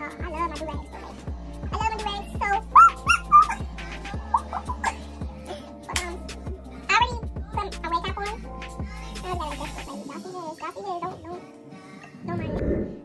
I love my do-rags. I love my do-rags so. but, um, I already wake up on. This, don't, don't, don't mind.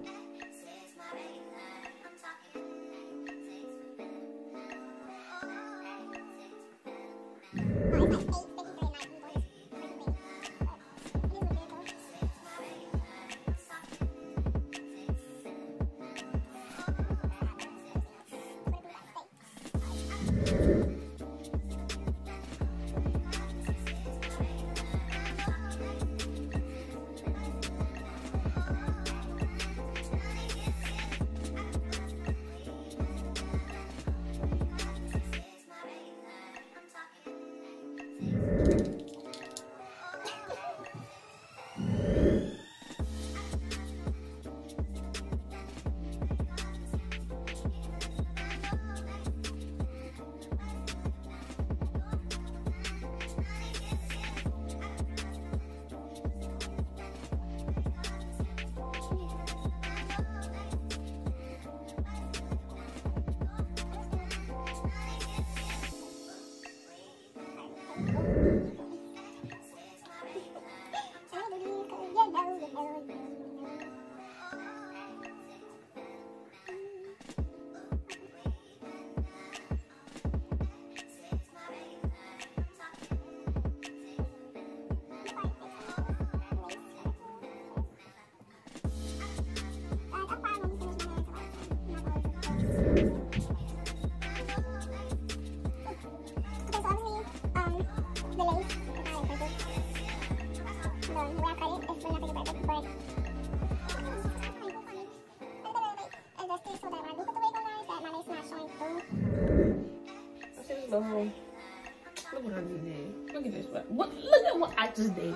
Look at what I just did.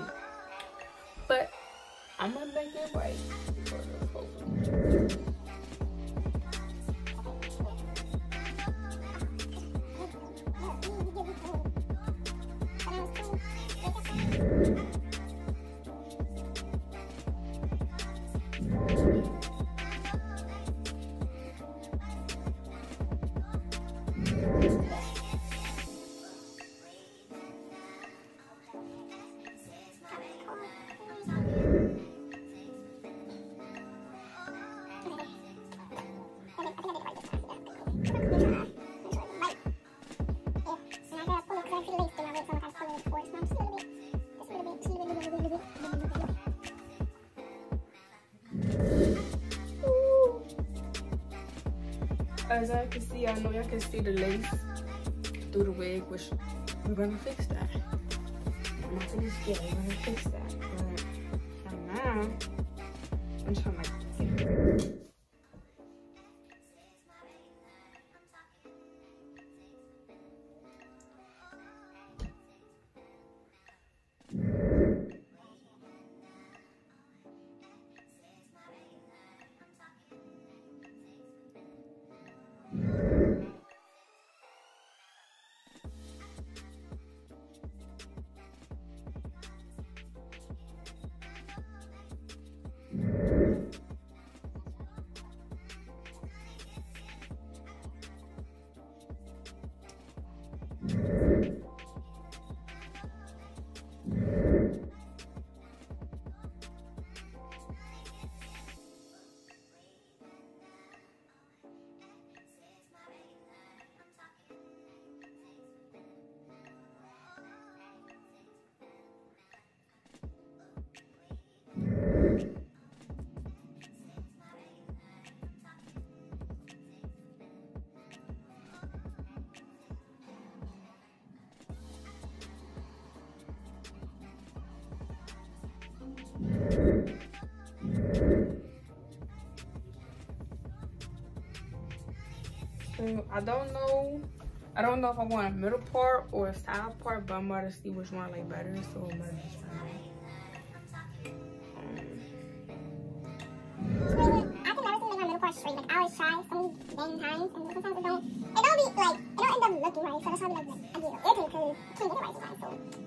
But I'm gonna make it right. As I can see, I know y'all can see the lace through the wig, which we're gonna fix that. I'm not gonna we're gonna fix that. But for now, I'm trying to get I don't know. I don't know if I want a middle part or a side part, but I'm about to see which one I like better. So I'm gonna just try. Um, straight. Like I always try so many dang times, and sometimes it don't. It don't be like it don't end up looking right. So that's like, I get irritated because I can't get it right. So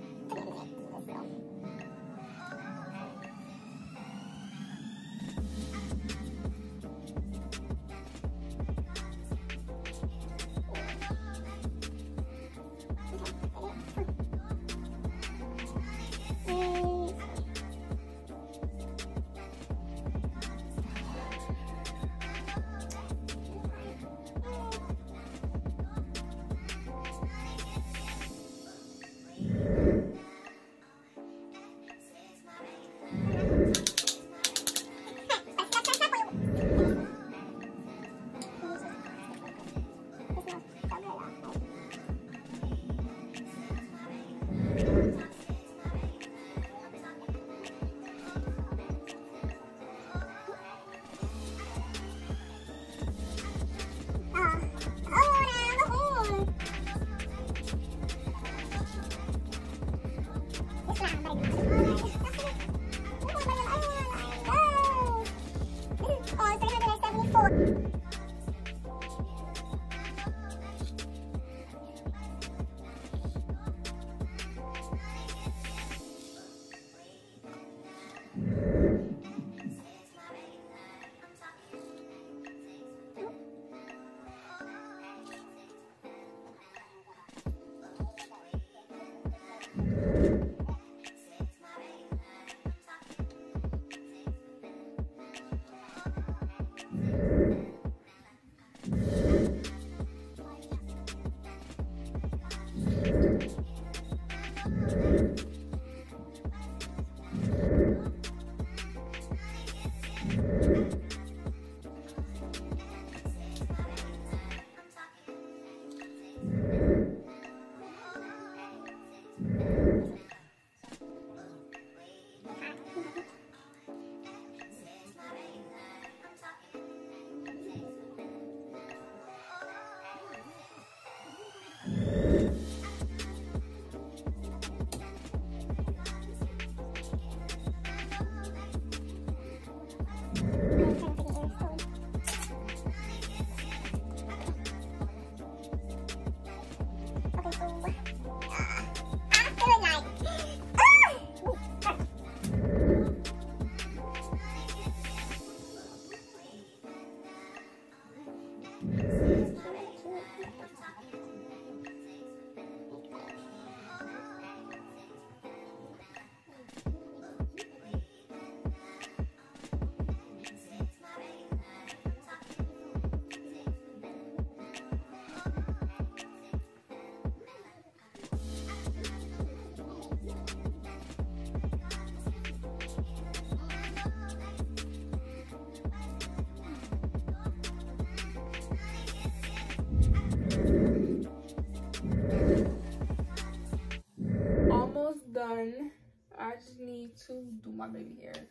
my baby hair.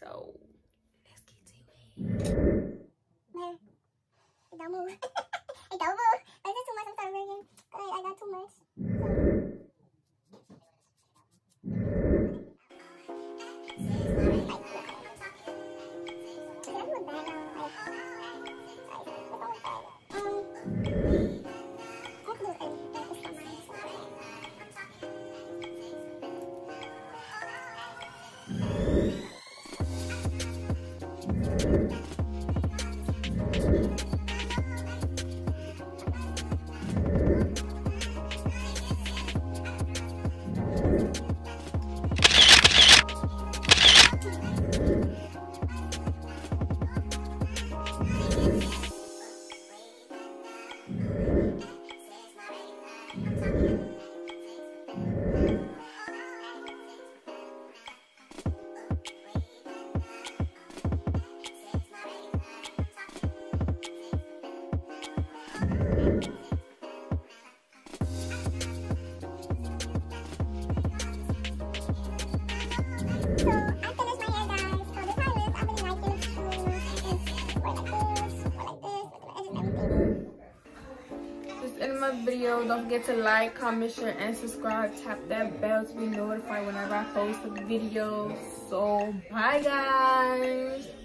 So video. Don't forget to like, comment, share, and subscribe. Tap that bell to be notified whenever I post a video. So, bye guys.